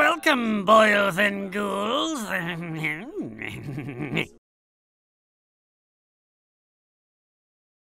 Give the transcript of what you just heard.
welcome, boils and ghouls.